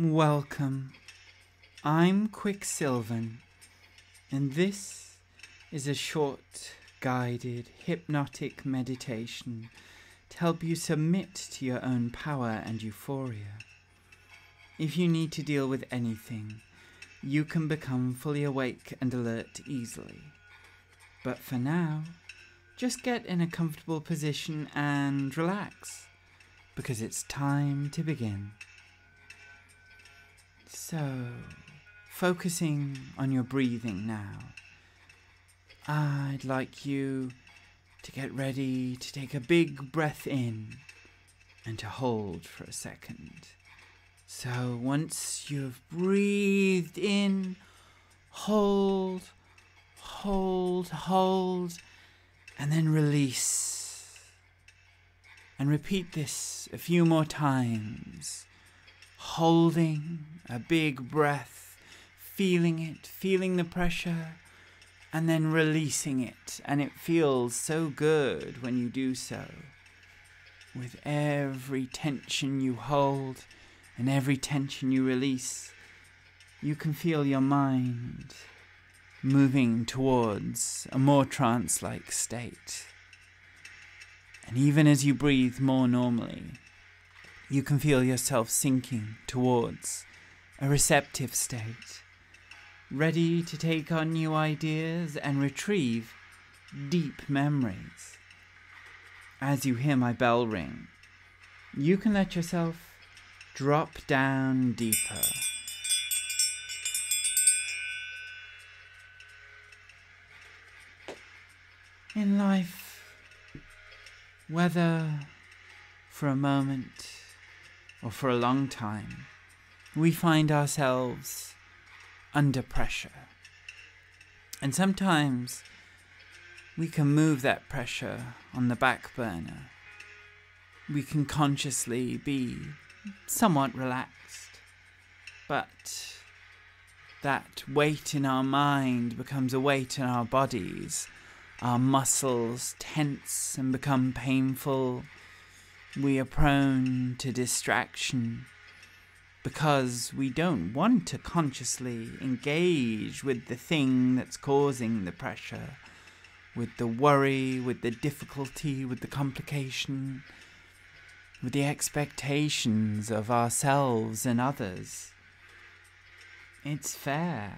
Welcome. I'm Quicksylvan, and this is a short, guided, hypnotic meditation to help you submit to your own power and euphoria. If you need to deal with anything, you can become fully awake and alert easily. But for now, just get in a comfortable position and relax, because it's time to begin. So, focusing on your breathing now, I'd like you to get ready to take a big breath in and to hold for a second. So, once you've breathed in, hold, hold, hold, and then release. And repeat this a few more times holding a big breath, feeling it, feeling the pressure, and then releasing it. And it feels so good when you do so. With every tension you hold and every tension you release, you can feel your mind moving towards a more trance like state. And even as you breathe more normally, you can feel yourself sinking towards a receptive state, ready to take on new ideas and retrieve deep memories. As you hear my bell ring, you can let yourself drop down deeper. In life, whether for a moment or for a long time, we find ourselves under pressure. And sometimes we can move that pressure on the back burner. We can consciously be somewhat relaxed. But that weight in our mind becomes a weight in our bodies. Our muscles tense and become painful we are prone to distraction because we don't want to consciously engage with the thing that's causing the pressure, with the worry, with the difficulty, with the complication, with the expectations of ourselves and others. It's fair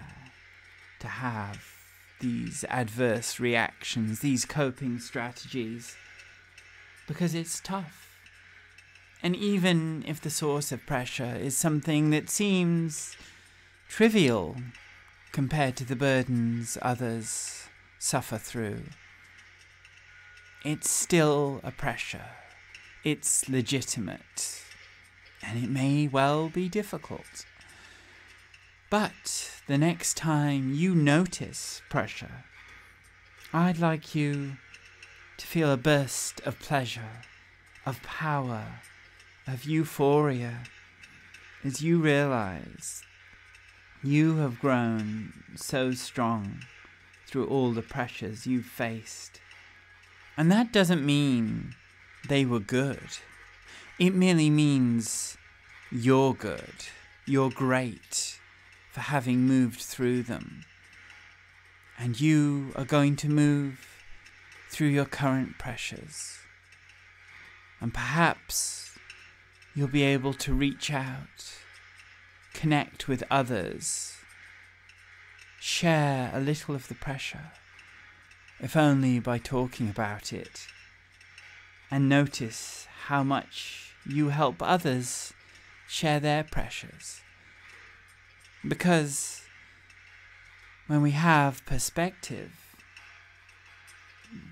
to have these adverse reactions, these coping strategies, because it's tough. And even if the source of pressure is something that seems trivial compared to the burdens others suffer through, it's still a pressure. It's legitimate. And it may well be difficult. But the next time you notice pressure, I'd like you to feel a burst of pleasure, of power, of euphoria as you realize you have grown so strong through all the pressures you've faced. And that doesn't mean they were good. It merely means you're good. You're great for having moved through them. And you are going to move through your current pressures. And perhaps you'll be able to reach out, connect with others, share a little of the pressure, if only by talking about it, and notice how much you help others share their pressures. Because when we have perspective,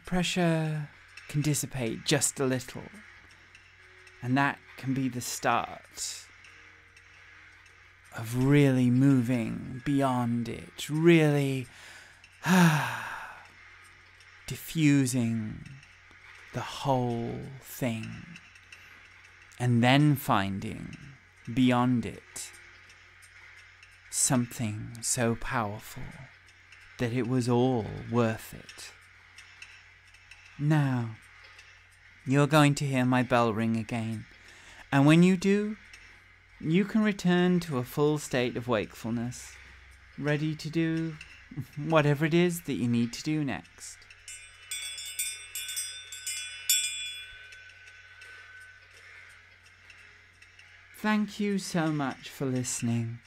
pressure can dissipate just a little. And that can be the start of really moving beyond it, really diffusing the whole thing, and then finding beyond it something so powerful that it was all worth it. Now, you're going to hear my bell ring again. And when you do, you can return to a full state of wakefulness, ready to do whatever it is that you need to do next. Thank you so much for listening.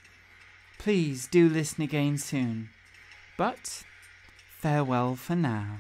Please do listen again soon. But farewell for now.